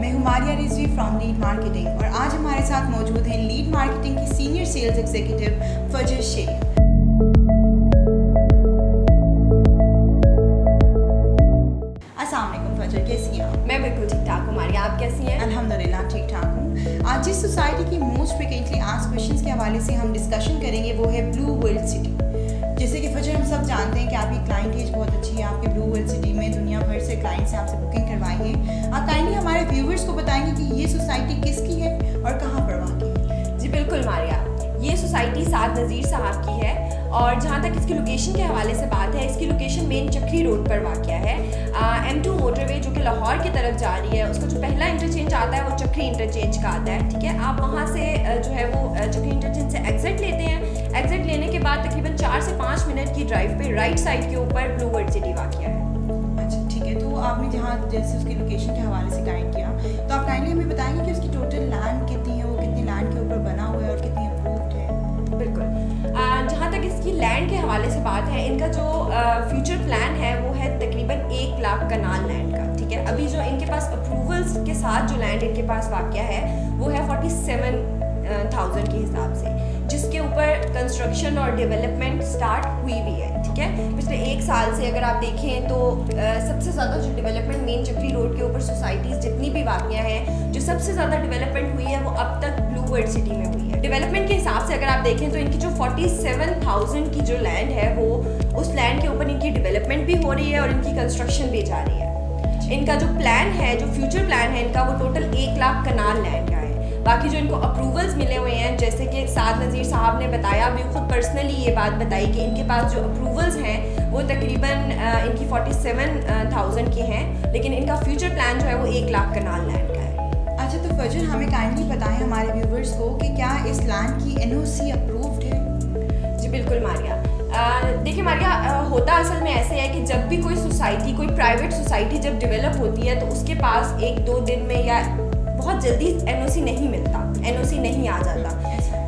मैं Humaria Rizvi from Lead Marketing और आज हमारे साथ मौजूद हैं लीड मार्केटिंग की senior sales executive Fajar Sheikh अस्सलाम वालेकुम फजर कैसी हैं मैं बिल्कुल ठीक ठाक हूँ मारिया आप कैसी हैं? अल्हम्दुलिल्लाह ठीक ठाक हूँ। आज जिस सोसाइटी की मोस्ट फ्रिक्वेंटली आज क्वेश्चंस के हवाले से हम डिस्कशन करेंगे वो है ब्लू वर्ल्ड सिटी सब जानते हैं कि आपकी क्लाइंट एज बहुत अच्छी है, आपके ब्लू वर्ल्ड सिटी में दुनिया भर से क्लाइंट से आपसे बुकिंग करवाई है आप काइंडली हमारे व्यूवर्स को बताएँगे कि ये सोसाइटी किसकी है और कहाँ पर वहाँ की जी, बिल्कुल, मारिया। ये सोसाइटी सात नज़ीर साहब की है। और जहाँ तक इसकी लोकेशन के हवाले से बात है, इसकी लोकेशन मेन चक्री रोड पर वाक़ है। एम टू मोटरवे जो कि लाहौर की तरफ़ जा रही है, उसका जो पहला इंटरचेंज आता है, वो चक्री इंटरचेंज का आता है, ठीक है? आप वहाँ से जो है वो चक्री इंटरचेंज से एग्जिट लेते हैं। एग्जिट लेने के बाद तकरीबन चार से पाँच मिनट की ड्राइव पे राइट साइड के ऊपर ब्लू वर्ड सिटी वाक़ है। अच्छा ठीक है। तो आपने जहाँ जैसे उसकी लोकेशन के हवाले से गाइड किया तो आप काइंडली हमें बताएँगे कि उसकी टोटल लैंड कितनी है? इसकी लैंड के हवाले से बात है, इनका जो फ्यूचर प्लान है, वो है तकरीबन एक लाख कनाल लैंड का, ठीक है? अभी जो इनके पास अप्रूवल्स के साथ जो लैंड इनके पास वाक़ है, वो है फोर्टी सेवन थाउज़ेंड के हिसाब से, जिसके ऊपर कंस्ट्रक्शन और डेवलपमेंट स्टार्ट हुई भी है। ठीक है? पिछले एक साल से अगर आप देखें तो सबसे ज़्यादा जो डेवलपमेंट मेन चक्री रोड के ऊपर सोसाइटीज़ जितनी भी वाक़ियाँ हैं, जो सबसे ज़्यादा डेवलपमेंट हुई है वो अब तक ब्लू वर्ल्ड सिटी में हुई है। डेवलपमेंट के हिसाब से अगर आप देखें तो इनकी जो फोर्टी सेवन थाउज़ेंड की जो लैंड है वो, उस लैंड के ऊपर इनकी डेवलपमेंट भी हो रही है और इनकी कंस्ट्रक्शन भी जा रही है। इनका जो प्लान है, जो फ्यूचर प्लान है इनका वो टोटल एक लाख कनाल लैंड बाकी जो इनको अप्रूवल्स मिले हुए हैं जैसे कि साद नज़ीर साहब ने बताया अभी खुद पर्सनली ये बात बताई कि इनके पास जो अप्रूवल्स हैं वो तकरीबन इनकी फोर्टी सेवन थाउज़ेंड के हैं लेकिन इनका फ्यूचर प्लान जो है वो एक लाख कनाल लैंड का है। अच्छा तो फजर हमें काइंडली बताएँ हमारे व्यूवर्स को कि क्या इस लैंड की एनओसी अप्रूव्ड है? जी बिल्कुल मारिया। देखिए मारिया होता असल में ऐसे है कि जब भी कोई सोसाइटी कोई प्राइवेट सोसाइटी जब डेवलप होती है तो उसके पास एक दो दिन में या बहुत जल्दी एनओसी नहीं मिलता एनओसी नहीं आ जाता।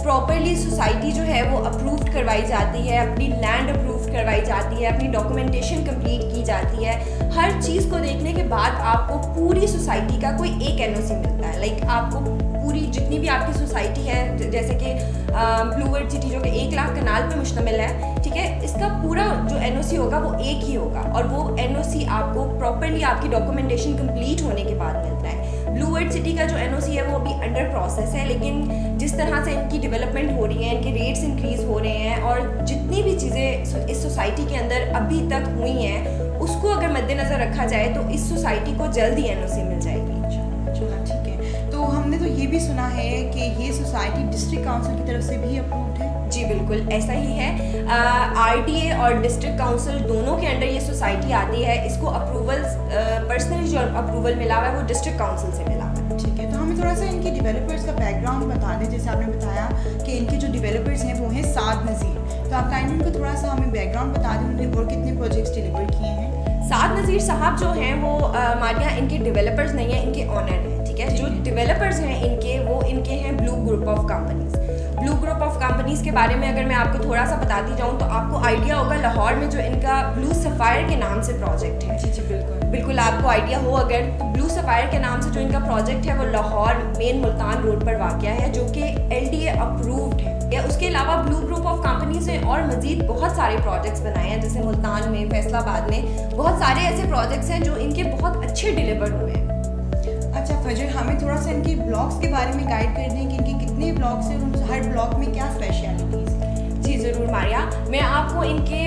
प्रॉपरली सोसाइटी जो है वो अप्रूव्ड करवाई जाती है अपनी लैंड अप्रूव करवाई जाती है अपनी डॉक्यूमेंटेशन कंप्लीट की जाती है। हर चीज़ को देखने के बाद आपको पूरी सोसाइटी का कोई एक एनओसी मिलता है। लाइक आपको पूरी जितनी भी आपकी सोसाइटी है जैसे कि ब्लू वर्ड सिटी जो कि एक लाख कनाल पे मुश्तमिल है ठीक है? इसका पूरा जो एनओसी होगा वो एक ही होगा और वो एनओसी आपको प्रॉपरली आपकी डॉक्यूमेंटेशन कंप्लीट होने के बाद मिलता है। ब्लू वर्ड सिटी का जो एनओसी है, वो अभी अंडर प्रोसेस है, लेकिन जिस तरह से इनकी डेवलपमेंट हो रही है, इनके रेट्स इंक्रीज हो रहे हैं, और जितनी भी चीज़ें इस सोसाइटी के अंदर अभी तक हुई हैं, उसको अगर मद्देनज़र रखा जाए तो इस सोसाइटी को जल्द ही एनओसी मिल जाएगी। चलो, ठीक है। तो हमने तो ये भी सुना है कि ये सोसाइटी डिस्ट्रिक्ट काउंसिल की तरफ़ से भी अप्रूव्ड है। जी बिल्कुल ऐसा ही है। आरटीए और डिस्ट्रिक्ट काउंसिल दोनों के अंडर ये सोसाइटी आती है इसको अप्रूवल पर्सनली जो अप्रूवल मिला हुआ है वो डिस्ट्रिक्ट काउंसिल से मिला हुआ है। ठीक है तो हमें थोड़ा सा इनके डेवलपर्स का बैकग्राउंड बता दें जैसे आपने बताया कि इनके जो डेवलपर्स हैं वो हैं साद नज़ीर। तो आप काइंडली उनको थोड़ा सा हमें बैकग्राउंड बता दें उन्होंने और कितने प्रोजेक्ट्स डिलीवर किए हैं। साद नज़ीर साहब जो हैं वो मारिया इनके डेवलपर्स नहीं हैं इनके ऑनर हैं ठीक है? जो डेवलपर्स हैं। इनके वो इनके हैं Blue Group of Companies Blue Group of Companies के बारे में अगर मैं आपको थोड़ा सा बताती जाऊँ तो आपको आइडिया होगा लाहौर में जो इनका ब्लू सफ़ायर के नाम से प्रोजेक्ट है। जी जी बिल्कुल। बिल्कुल आपको आइडिया हो अगर तो ब्लू सफ़ायर के नाम से जो इनका प्रोजेक्ट है वो लाहौर मेन मुल्तान रोड पर वाक़ है जो कि एल डी ए अप्रूव्ड है। या उसके अलावा ब्लू ग्रुप ऑफ़ कंपनीज़ ने और मजीद बहुत सारे प्रोजेक्ट्स बनाए हैं जैसे मुल्तान में फैसलाबाद में। बहुत सारे ऐसे प्रोजेक्ट्स हैं जो इनके बहुत अच्छे डिलीवर हुए हैं। अच्छा फजर हमें थोड़ा सा इनके ब्लॉग्स के बारे में गाइड कर दें कि इनके कितने ब्लॉग्स हैं और हर ब्लॉग में क्या स्पेशलिटीज़ जी, ज़रूर, मारिया। मैं आपको इनके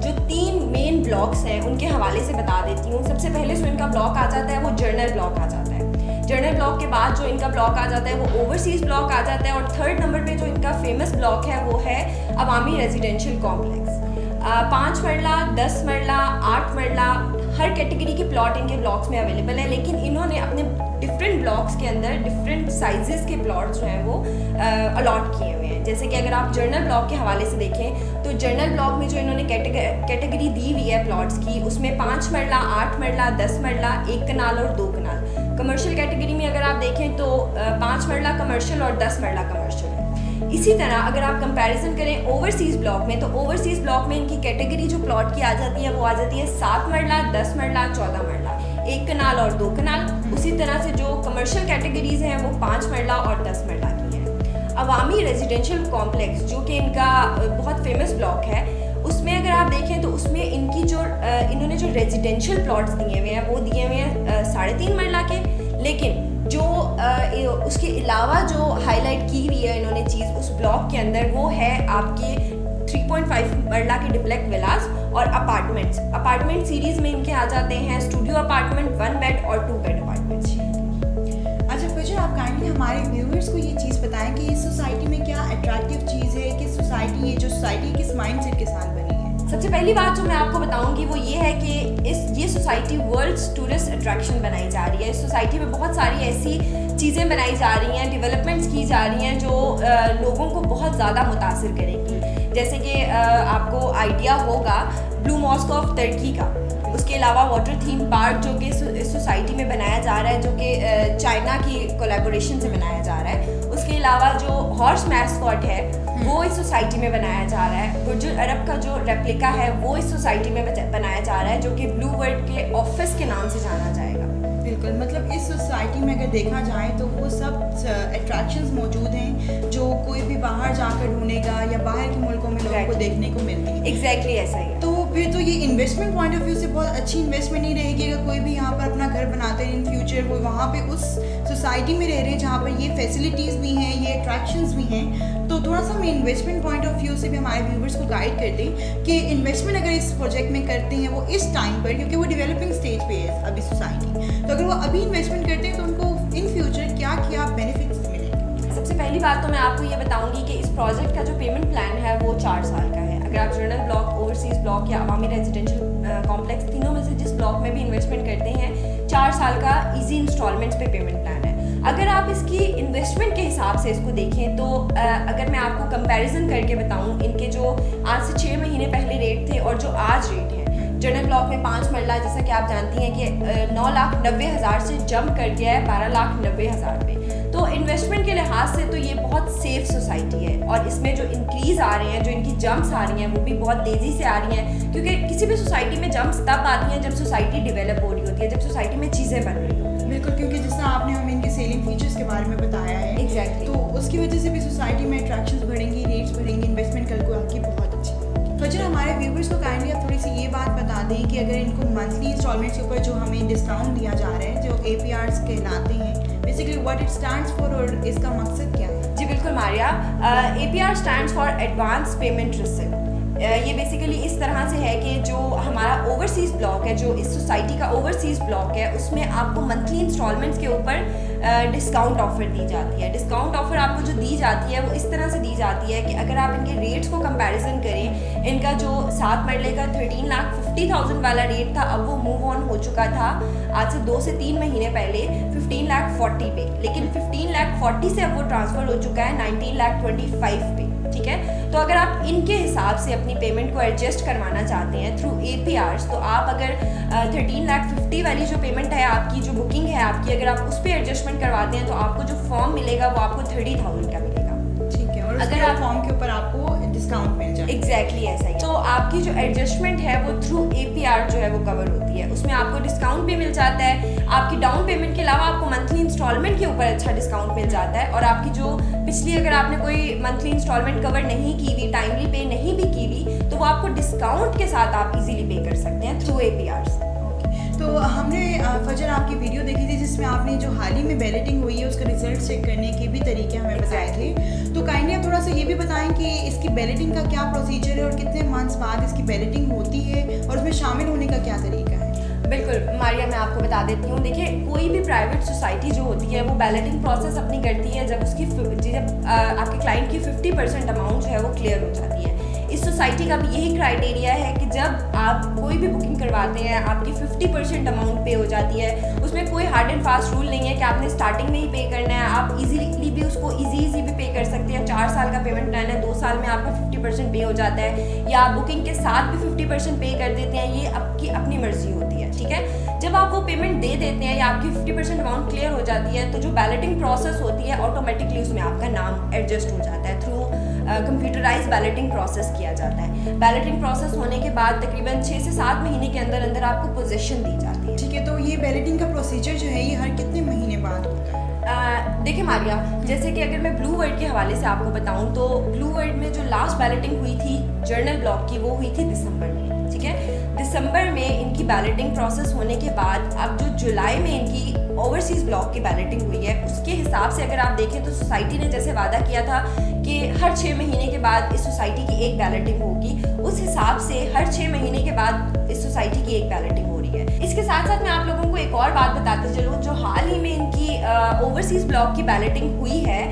जो तीन मेन ब्लॉग्स हैं, उनके हवाले से बता देती हूँ। सबसे पहले जो इनका ब्लॉग आ जाता है, वो जर्नल ब्लॉग आ जाता है। जर्नल ब्लॉग के बाद जो इनका ब्लॉग आ जाता है, वो ओवरसीज़ ब्लॉग आ जाता है। और थर्ड नंबर पे जो इनका फ़ेमस ब्लॉग है, वो है अवामी रेजिडेंशियल कॉम्प्लेक्स पाँच मरला, दस मरला, आठ मरला, हर कैटेगरी के प्लॉट इनके ब्लॉक्स में अवेलेबल है। लेकिन इन्होंने अपने डिफरेंट ब्लॉक्स के अंदर डिफरेंट साइजेस के प्लॉट जो हैं वो अलॉट किए हुए हैं। जैसे कि अगर आप जर्नल ब्लॉक के हवाले से देखें तो जर्नल ब्लॉक में जो इन्होंने कैटेगरी दी हुई है प्लॉट्स की, उसमें पाँच मरला, आठ मरला, दस मरला, एक कनाल और दो कनाल। कमर्शियल कैटेगरी में अगर आप देखें तो पाँच मरला कमर्शियल और दस मरला कमर्शियल है। इसी तरह अगर आप कंपैरिजन करें ओवरसीज़ ब्लॉक में तो ओवरसीज़ ब्लॉक में इनकी कैटेगरी जो प्लॉट की आ जाती है, वो आ जाती है सात मरला, दस मरला, चौदह मरला। एक कनाल और दो कनाल। उसी तरह से जो कमर्शियल कैटेगरीज हैं, वो पाँच मरला और दस मरला की हैं। अवामी रेजिडेंशियल कॉम्प्लेक्स जो कि इनका बहुत फ़ेमस ब्लॉक है, उसमें अगर आप देखें तो उसमें इनकी जो इन्होंने जो रेजिडेंशियल प्लॉट्स दिए हुए हैं, वो दिए हुए हैं साढ़े तीन मरला के। लेकिन जो उसके अलावा जो हाईलाइट की हुई है इन्होंने चीज़ उस ब्लॉक के अंदर, वो है आपके 3.5 मरला के डिप्लेक्ट विलास और अपार्टमेंट्स अपार्टमेंट सीरीज़ में इनके आ जाते हैं स्टूडियो अपार्टमेंट वन बेड और टू बेड अपार्टमेंट्स अच्छा फिर आप काइंडली हमारे व्यूअर्स को ये चीज़ बताएँ कि इस सोसाइटी में क्या अट्रैक्टिव चीज़ है कि सोसाइटी ये जो सोसाइटी किस माइंडसेट के साथ बनी है? सबसे पहली बात जो मैं आपको बताऊँगी वो ये है कि इस ये सोसाइटी वर्ल्ड टूरिस्ट अट्रैक्शन बनाई जा रही है। इस सोसाइटी में बहुत सारी ऐसी चीज़ें बनाई जा रही हैं डेवलपमेंट्स की जा रही हैं जो लोगों को बहुत ज़्यादा मुतासर करेंगी। जैसे कि आपको आइडिया होगा ब्लू मॉस्क ऑफ़ टर्की का। उसके अलावा वाटर थीम पार्क जो कि इस सोसाइटी में बनाया जा रहा है जो कि चाइना की कोलेबोरेशन से बनाया जा रहा है। उसके अलावा जो हॉर्स मैस्कॉट है वो इस सोसाइटी में बनाया जा रहा है। बुर्ज अरब का जो रेप्लिका है वो इस सोसाइटी में बनाया जा रहा है जो कि ब्लू वर्ल्ड के ऑफ़िस के नाम से जाना जाएगा बिल्कुल मतलब इस सोसाइटी में अगर देखा जाए तो वो सब अट्रैक्शंस मौजूद हैं जो कोई भी बाहर जाकर ढूंढेगा या बाहर के मुल्कों में लोगों को देखने को मिलती है। एग्जैक्टली ऐसा ही। तो फिर तो ये इन्वेस्टमेंट पॉइंट ऑफ़ व्यू से बहुत अच्छी इन्वेस्टमेंट नहीं रहेगी अगर कोई भी यहाँ पर अपना घर बनाते हैं इन फ्यूचर वो वहाँ पे उस सोसाइटी में रह रहे हैं जहाँ पर ये फैसिलिटीज़ भी हैं, ये अट्रैक्शंस भी हैं तो थोड़ा सा मैं इन्वेस्टमेंट पॉइंट ऑफ़ व्यू से भी हमारे व्यूवर्स को गाइड कर दें कि इन्वेस्टमेंट अगर इस प्रोजेक्ट में करते हैं, वो इस टाइम पर, क्योंकि वो डेवलपिंग स्टेज पे है अभी सोसाइटी तो अगर वो अभी इन्वेस्टमेंट करते हैं तो उनको इन फ्यूचर क्या क्या बेनिफिट्स मिलेंगे? सबसे पहली बात तो मैं आपको ये बताऊँगी कि इस प्रोजेक्ट का जो पेमेंट प्लान है, वो चार साल का है। अगर आप जर्नल ब्लॉक, ओवरसीज ब्लॉक या अवामी रेजिडेंशियल कॉम्प्लेक्स तीनों में से जिस ब्लॉक में भी इन्वेस्टमेंट करते हैं, चार साल का इजी इंस्टॉलमेंट्स पे पेमेंट प्लान है। अगर आप इसकी इन्वेस्टमेंट के हिसाब से इसको देखें तो अगर मैं आपको कंपैरिजन करके बताऊँ, इनके जो आज से छः महीने पहले रेट थे और जो आज रेट हैं, जनरल ब्लॉक में पाँच मरला, जैसा कि आप जानती हैं कि नौ लाख नब्बे हज़ार से जंप कर गया है, बारह लाख नब्बे हज़ार पे। तो इन्वेस्टमेंट के लिहाज से तो ये बहुत सेफ़ सोसाइटी है। और इसमें जो इंक्रीज़ आ रहे हैं जो इनकी जंप्स आ रही हैं वो भी बहुत तेज़ी से आ रही हैं। क्योंकि किसी भी सोसाइटी में जंप्स तब आती हैं जब सोसाइटी डिवेलप हो रही होती है जब सोसाइटी में चीज़ें बन रही होती हैं। बिल्कुल क्योंकि जिस तरह आपने हमें इनके सेलिंग फीचर्स के बारे में बताया है exactly. तो उसकी वजह से भी सोसाइटी में अट्रैक्शन बढ़ेंगी रेट्स बढ़ेंगी इन्वेस्टमेंट कल को आपकी बहुत अच्छी फजर हमारे व्यूवर्स को काइंडली आप थोड़ी सी ये बात बता दें कि अगर इनको मंथली इंस्टॉलमेंट्स के ऊपर जो हमें डिस्काउंट दिया जा रहा है जो ए पी आर्स कहलाते हैं basically what it stands for और इसका मकसद क्या है? जी, बिल्कुल Maria. A P R stand for advance payment receipt ये बेसिकली इस तरह से है कि जो हमारा ओवरसीज़ ब्लॉक है, जो इस सोसाइटी का ओवरसीज़ ब्लॉक है, उसमें आपको मंथली इंस्टॉलमेंट्स के ऊपर डिस्काउंट ऑफ़र दी जाती है। डिस्काउंट ऑफ़र आपको जो दी जाती है, वो इस तरह से दी जाती है कि अगर आप इनके रेट्स को कंपैरिजन करें, इनका जो सात मरले का थर्टीन लाख फिफ्टी थाउज़ेंड वाला रेट था, अब वो मूव ऑन हो चुका था। आज से दो से तीन महीने पहले फिफ्टीन लाख फोर्टी पे। लेकिन फिफ्टीन लाख फोर्टी से अब वो ट्रांसफ़र हो चुका है नाइनटीन लाख ट्वेंटी फाइव पे ठीक है? तो अगर आप इनके हिसाब से अपनी पेमेंट को एडजस्ट करवाना चाहते हैं थ्रू ए पी आर्स तो आप अगर थर्टीन लाख फिफ्टी वाली जो पेमेंट है आपकी जो बुकिंग है आपकी अगर आप उस पर एडजस्टमेंट करवाते हैं तो आपको जो फॉर्म मिलेगा वो आपको थर्टी थाउज़ेंड का मिलेगा। ठीक है और अगर आप फॉर्म के ऊपर आपको डिस्काउंट मिल जाए। एग्जैक्टली ऐसा ही तो आपकी जो एडजस्टमेंट है वो थ्रू ए पी आर जो है वो कवर होती है। उसमें आपको डिस्काउंट भी मिल जाता है। आपकी डाउन पेमेंट के अलावा आपको मंथली इंस्टॉलमेंट के ऊपर अच्छा डिस्काउंट मिल जाता है। और आपकी जो पिछली अगर आपने कोई मंथली इंस्टॉलमेंट कवर नहीं की हुई टाइमली पे नहीं भी की हुई तो वो आपको डिस्काउंट के साथ आप इजीली पे कर सकते हैं थ्रू ए पी आर तो हमने फजर आपकी वीडियो देखी थी जिसमें आपने जो हाल ही में बैलेटिंग हुई है, उसका रिज़ल्ट चेक करने के भी तरीके हमें बताए थे। तो काइंडली आप थोड़ा सा ये भी बताएँ कि इसकी बैलेटिंग का क्या प्रोसीजर है और कितने मंथ्स बाद इसकी बैलेटिंग होती है और उसमें शामिल होने का क्या तरीका है? बिल्कुल, मारिया मैं आपको बता देती हूँ। देखिए, कोई भी प्राइवेट सोसाइटी जो होती है, वो बैलेटिंग प्रोसेस अपनी करती है जब उसकी जब आपके क्लाइंट की 50 परसेंट अमाउंट जो है वो क्लियर हो जाती है। सोसाइटी का भी यही क्राइटेरिया है कि जब आप कोई भी बुकिंग करवाते हैं, आपकी 50 परसेंट अमाउंट पे हो जाती है। उसमें कोई हार्ड एंड फास्ट रूल नहीं है कि आपने स्टार्टिंग में ही पे करना है। आप इजीली भी उसको इजी इजी भी पे कर सकते हैं। चार साल का पेमेंट प्लान है, दो साल में आपका फिफ्टी परसेंट पे हो जाता है। या आप बुकिंग के साथ भी फिफ्टी परसेंट पे कर देते हैं, ये आपकी अपनी मर्ज़ी होती है, ठीक है? जब आप वो पेमेंट दे देते हैं या आपकी फिफ्टी परसेंट अमाउंट क्लियर हो जाती है तो जो बैलेटिंग प्रोसेस होती है ऑटोमेटिकली उसमें आपका नाम एडजस्ट हो जाता है थ्रू कंप्यूटराइज बैलेटिंग प्रोसेस किया जाता है। बैलेटिंग प्रोसेस होने के बाद तकरीबन छः से सात महीने के अंदर अंदर आपको पोजीशन दी जाती है। ठीक है तो ये बैलेटिंग का प्रोसीजर जो है ये हर कितने महीने बाद होता है? देखिए मारिया जैसे कि अगर मैं ब्लू वर्ड के हवाले से आपको बताऊँ तो ब्लू वर्ड में जो लास्ट बैलेटिंग हुई थी जर्नल ब्लॉक की वो हुई थी दिसंबर में ठीक है? दिसंबर में इनकी बैलेटिंग प्रोसेस होने के बाद अब जो जुलाई में इनकी ओवरसीज़ ब्लॉक की बैलेटिंग हुई है, उसके हिसाब से अगर आप देखें तो सोसाइटी ने जैसे वादा किया था कि हर छः महीने के बाद इस सोसाइटी की एक बैलेटिंग होगी, उस हिसाब से हर छः महीने के बाद इस सोसाइटी की एक बैलेटिंग हो रही है। इसके साथ साथ मैं आप लोगों को एक और बात बताते चलूँ, जो हाल ही में इनकी ओवरसीज़ ब्लॉक की बैलेटिंग हुई है,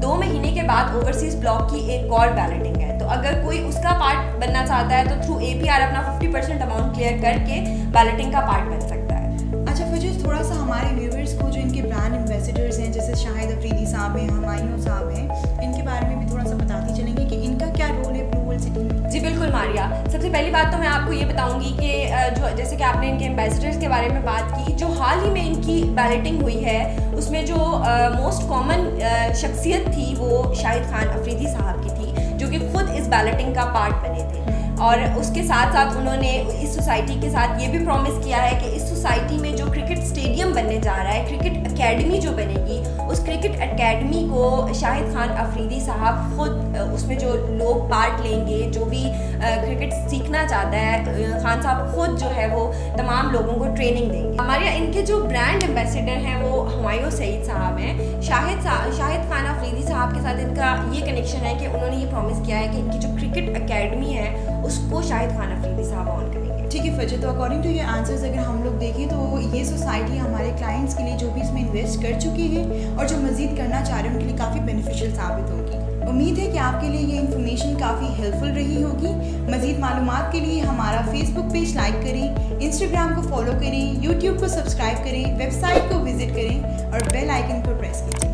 दो महीने के बाद ओवरसीज़ ब्लॉक की एक और बैलेटिंग है। तो अगर कोई उसका पार्ट बनना चाहता है तो थ्रू एपीआर अपना 50 परसेंट अमाउंट क्लियर करके बैलेटिंग का पार्ट बन सकता है। थोड़ा सा हमारे व्यूवर्स को जो इनके ब्रांड एम्बेसडर्स हैं, जैसे शाहिद अफरीदी साहब हैं, हमायूं साहब हैं, इनके बारे में भी थोड़ा सा बताती चलेंगे कि इनका क्या रोल है ब्लू वर्ल्ड सिटी जी, बिल्कुल मारिया। सबसे पहली बात तो मैं आपको ये बताऊँगी कि जो जैसे कि आपने इनके एम्बेसडर्स के बारे में बात की, जो हाल ही में इनकी बैलेटिंग हुई है, उसमें जो मोस्ट कॉमन शख्सियत थी वो शाहिद खान अफरीदी साहब की थी, जो कि खुद इस बैलेटिंग का पार्ट बने थे। और उसके साथ साथ उन्होंने इस सोसाइटी के साथ ये भी प्रॉमिस किया है कि इस सोसाइटी में जो क्रिकेट स्टेडियम बनने जा रहा है क्रिकेट एकेडमी जो बनेगी, उस क्रिकेट एकेडमी को शाहिद खान अफरीदी साहब खुद उसमें जो लोग पार्ट लेंगे, जो भी क्रिकेट सीखना चाहता है खान साहब खुद जो है वो तमाम लोगों को ट्रेनिंग देंगे। हमारे इनके जो ब्रांड एम्बेसडर हैं वो हमायूं सईद साहब हैं। शाहिद शाहिद खान अफरीदी साहब के साथ इनका ये कनेक्शन है कि उन्होंने ये प्रॉमिस किया है कि इनकी जो क्रिकेट अकेडमी है उसको शाहिद खान अफरीदी साहब ऑन करेंगे। ठीक है फजर तो अकॉर्डिंग टू ये आंसर्स अगर हम लोग देखें तो ये सोसाइटी हमारे क्लाइंट्स के लिए जो भी इसमें इन्वेस्ट कर चुकी है और जो मज़ीद करना चाह रहे हैं, उनके लिए काफ़ी बेनिफिशियल साबित होगी। उम्मीद है कि आपके लिए ये इन्फॉर्मेशन काफ़ी हेल्पफुल रही होगी। मज़ीद मालूम के लिए हमारा फेसबुक पेज लाइक करें इंस्टाग्राम को फॉलो करें यूट्यूब को सब्सक्राइब करें वेबसाइट को विज़िट करें और बेल आइकन को प्रेस करें